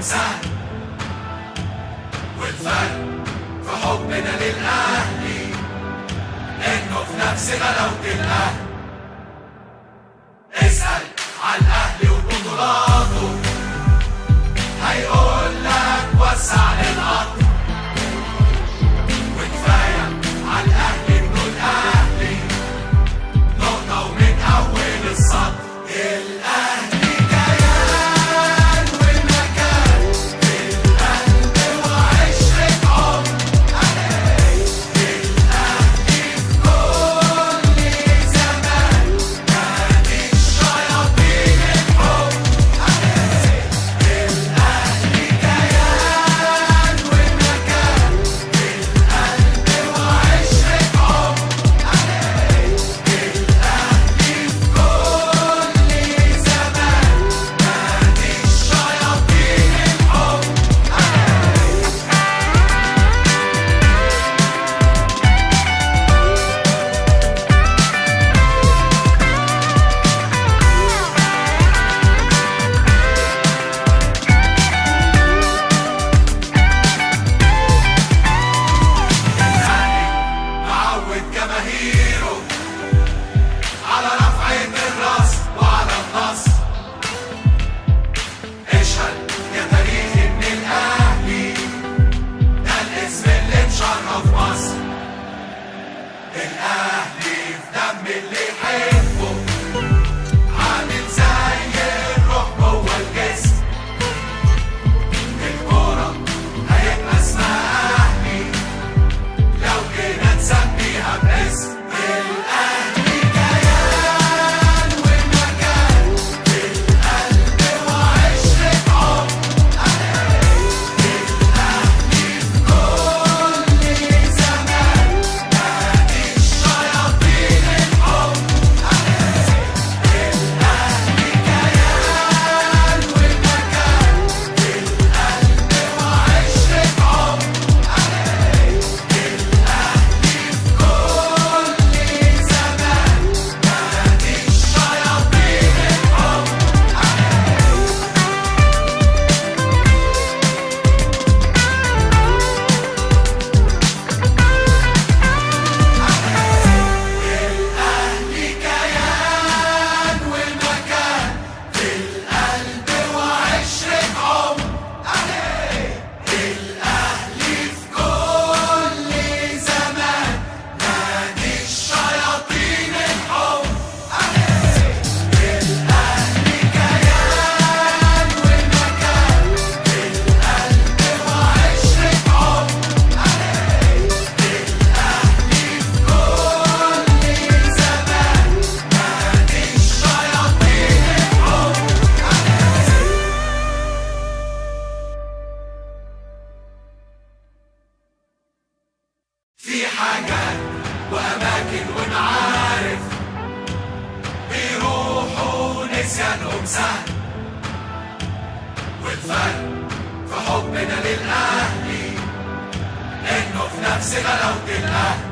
الإنسان. والفرق في حبنا للأهلي إنه في نفس غلاوة الأهل. se va a alterar.